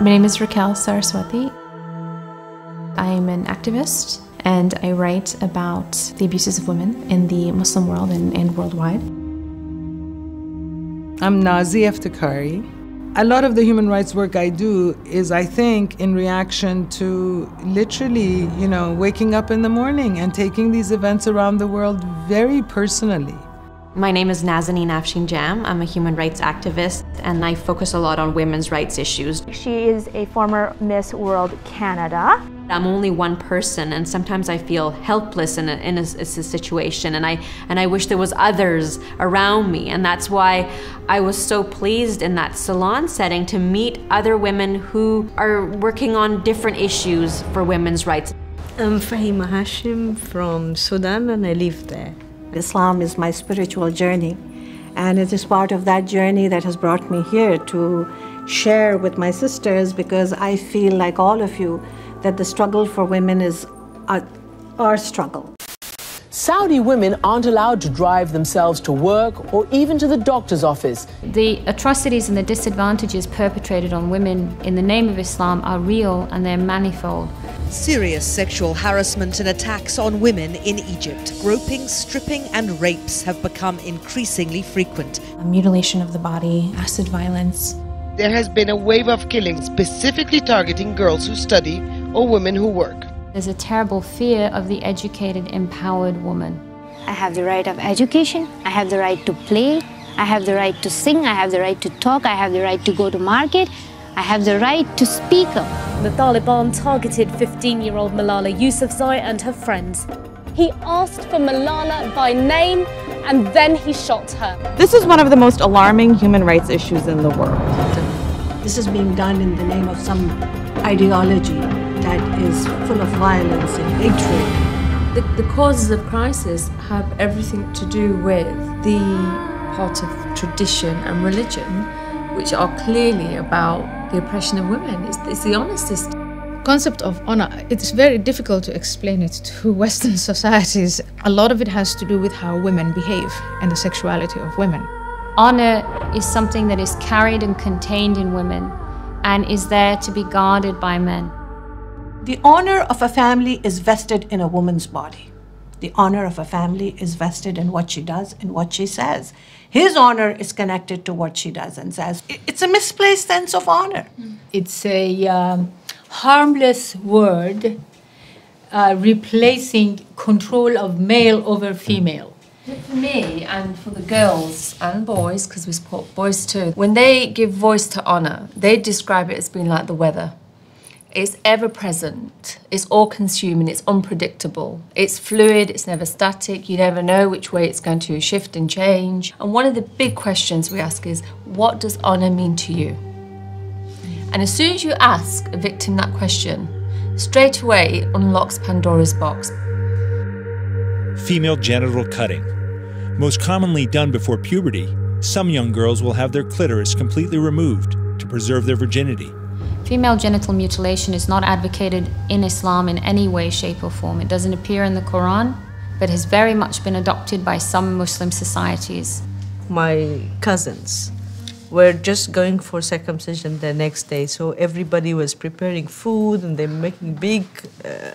My name is Raquel Saraswati. I am an activist and I write about the abuses of women in the Muslim world and, and worldwide. I'm Nazie Eftekhari. A lot of the human rights work I do is, I think, in reaction to literally, you know, waking up in the morning and taking these events around the world very personally. My name is Nazanin Afshin Jam. I'm a human rights activist and I focus a lot on women's rights issues. She is a former Miss World Canada. I'm only one person and sometimes I feel helpless in a, in a, a, situation and I, and I wish there was others around me and that's why I was so pleased in that salon setting to meet other women who are working on different issues for women's rights. I'm Fahima Hashim from Sudan and I live there. Islam is my spiritual journey, and it is part of that journey that has brought me here to share with my sisters because I feel, like all of you, that the struggle for women is our, our struggle. Saudi women aren't allowed to drive themselves to work or even to the doctor's office. The atrocities and the disadvantages perpetrated on women in the name of Islam are real and they're manifold. Serious sexual harassment and attacks on women in Egypt. Groping, stripping, and rapes have become increasingly frequent. Mutilation of the body, acid violence. There has been a wave of killings specifically targeting girls who study or women who work. There's a terrible fear of the educated, empowered woman. I have the right of education, I have the right to play, I have the right to sing, I have the right to talk, I have the right to go to market, I have the right to speak up. The Taliban targeted 15-year-old Malala Yousafzai and her friends. He asked for Malala by name and then he shot her. This is one of the most alarming human rights issues in the world. This is being done in the name of some ideology that is full of violence and hatred. The, the causes of crisis have everything to do with the part of tradition and religion, which are clearly about the oppression of women. It's, it's the honestest concept of honor it's very difficult to explain it to western societies a lot of it has to do with how women behave and the sexuality of women honor is something that is carried and contained in women and is there to be guarded by men the honor of a family is vested in a woman's body. The honor of a family is vested in what she does and what she says. His honor is connected to what she does and says. It's a misplaced sense of honor. It's a um, harmless word uh, replacing control of male over female. For me and for the girls and boys, because we support boys too, when they give voice to honor, they describe it as being like the weather. It's ever present, it's all consuming, it's unpredictable, it's fluid, it's never static, you never know which way it's going to shift and change. And one of the big questions we ask is what does honour mean to you? And as soon as you ask a victim that question, straight away it unlocks Pandora's box. Female genital cutting. Most commonly done before puberty, some young girls will have their clitoris completely removed to preserve their virginity. Female genital mutilation is not advocated in Islam in any way, shape, or form. It doesn't appear in the Quran, but has very much been adopted by some Muslim societies. My cousins were just going for circumcision the next day, so everybody was preparing food and they're making big uh,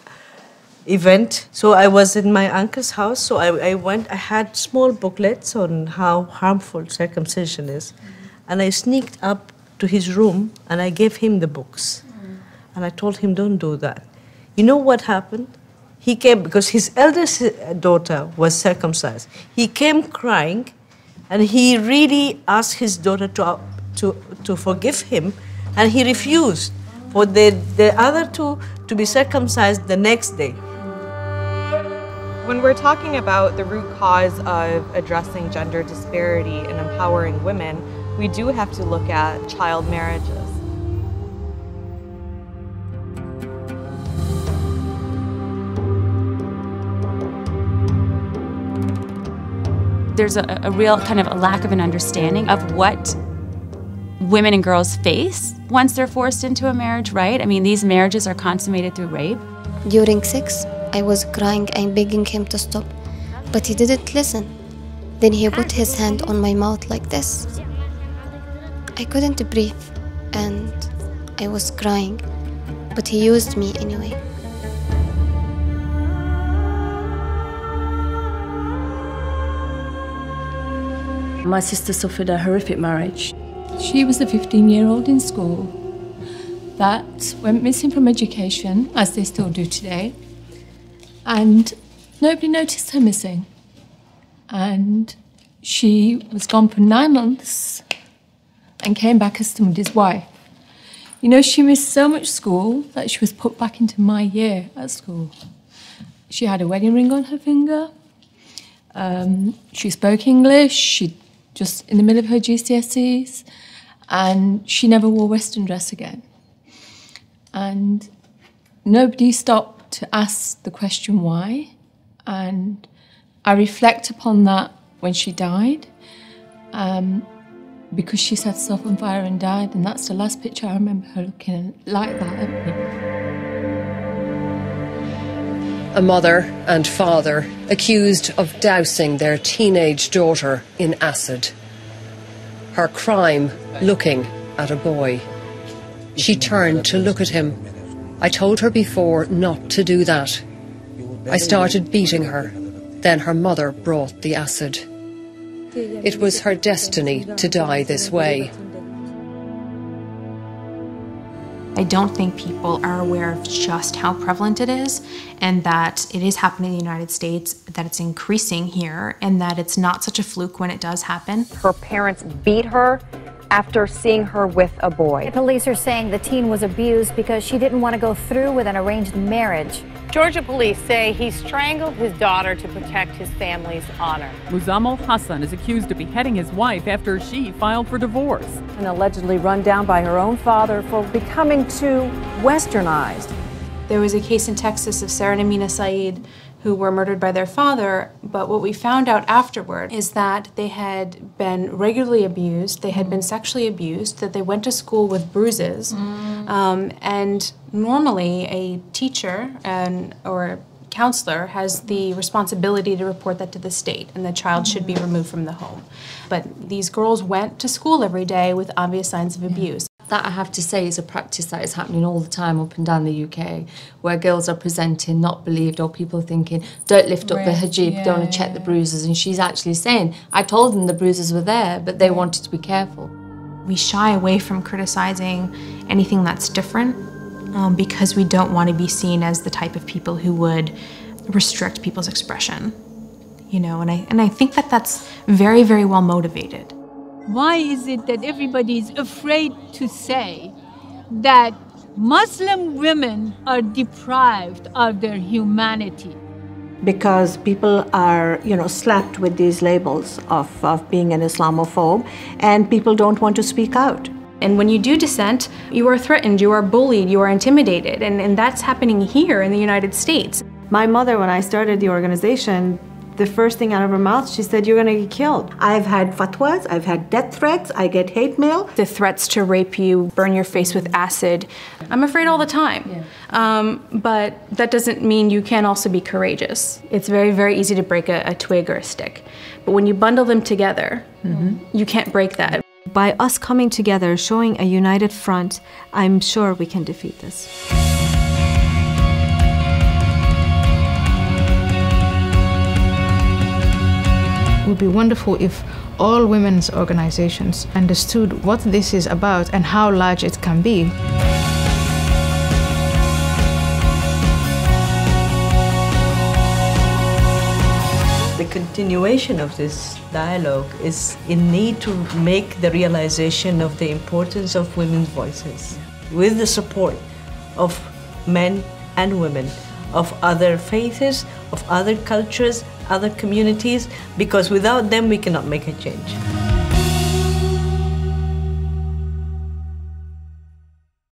event. So I was in my uncle's house, so I, I went, I had small booklets on how harmful circumcision is, and I sneaked up to his room and I gave him the books. Mm. And I told him, don't do that. You know what happened? He came, because his eldest daughter was circumcised. He came crying and he really asked his daughter to, to, to forgive him and he refused for the, the other two to be circumcised the next day. When we're talking about the root cause of addressing gender disparity and empowering women, we do have to look at child marriages. There's a, a real kind of a lack of an understanding of what women and girls face once they're forced into a marriage, right? I mean, these marriages are consummated through rape. During sex, I was crying and begging him to stop, but he didn't listen. Then he put his hand on my mouth like this. I couldn't breathe and I was crying, but he used me anyway. My sister suffered a horrific marriage. She was a 15 year old in school that went missing from education, as they still do today, and nobody noticed her missing. And she was gone for nine months and came back as somebody's wife. You know, she missed so much school that she was put back into my year at school. She had a wedding ring on her finger. Um, she spoke English. She just in the middle of her GCSEs, and she never wore Western dress again. And nobody stopped to ask the question why. And I reflect upon that when she died, um, because she set herself on fire and died, and that's the last picture I remember her looking like that at me. A mother and father accused of dousing their teenage daughter in acid. Her crime looking at a boy. She turned to look at him. I told her before not to do that. I started beating her. Then her mother brought the acid. It was her destiny to die this way. I don't think people are aware of just how prevalent it is and that it is happening in the United States, that it's increasing here, and that it's not such a fluke when it does happen. Her parents beat her after seeing her with a boy. Police are saying the teen was abused because she didn't want to go through with an arranged marriage. Georgia police say he strangled his daughter to protect his family's honor. Muzammil Hassan is accused of beheading his wife after she filed for divorce. And allegedly run down by her own father for becoming too westernized. There was a case in Texas of Sarah and Amina Said who were murdered by their father, but what we found out afterward is that they had been regularly abused, they had been sexually abused, that they went to school with bruises, um, and normally a teacher and, or counselor has the responsibility to report that to the state and the child should be removed from the home. But these girls went to school every day with obvious signs of abuse. That I have to say is a practice that is happening all the time up and down the UK, where girls are presenting not believed or people thinking, don't lift up the Right, hijab, yeah, don't to check the bruises. And she's actually saying, I told them the bruises were there, but they wanted to be careful. We shy away from criticizing anything that's different um, because we don't want to be seen as the type of people who would restrict people's expression. You know, and I, and I think that that's very, very well motivated. Why is it that everybody is afraid to say that Muslim women are deprived of their humanity? because people are, you know, slapped with these labels of, of being an Islamophobe, and people don't want to speak out. And when you do dissent, you are threatened, you are bullied, you are intimidated, and, and that's happening here in the United States. My mother, when I started the organization, the first thing out of her mouth, she said, You're gonna get killed. I've had fatwas, I've had death threats, I get hate mail. The threats to rape you, burn your face with acid. I'm afraid all the time. Um, but that doesn't mean you can't also be courageous. It's very, very easy to break a, a twig or a stick. But when you bundle them together, you can't break that. By us coming together, showing a united front, I'm sure we can defeat this. It would be wonderful if all women's organizations understood what this is about and how large it can be. The continuation of this dialogue is in need to make the realization of the importance of women's voices with the support of men and women, of other faiths, of other cultures, other communities, because without them we cannot make a change.